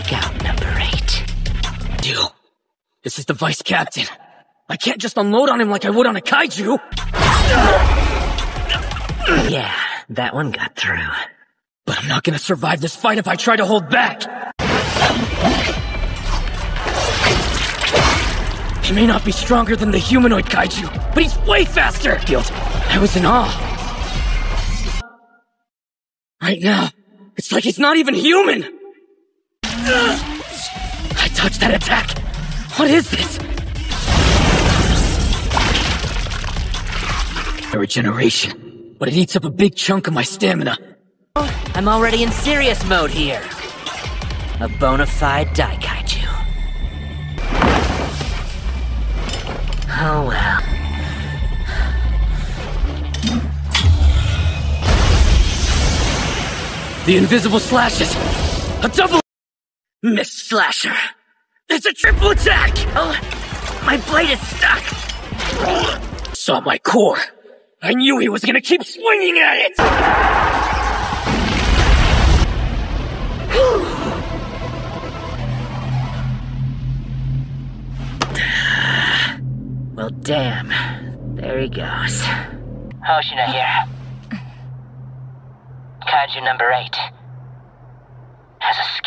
take out number eight. Deal. This is the vice captain. I can't just unload on him like I would on a kaiju. Yeah, that one got through. But I'm not gonna survive this fight if I try to hold back. He may not be stronger than the humanoid kaiju, but he's way faster! Guild, I was in awe. Right now, it's like he's not even human! I touched that attack! What is this? A regeneration, but it eats up a big chunk of my stamina. I'm already in serious mode here. A bona fide Daikaiju. Oh well. The invisible slashes! A double Miss Slasher! It's a triple attack! Oh, my blade is stuck. Saw my core. I knew he was gonna keep swinging at it! Well, damn. There he goes. Hoshina here. Kaiju number eight has escaped.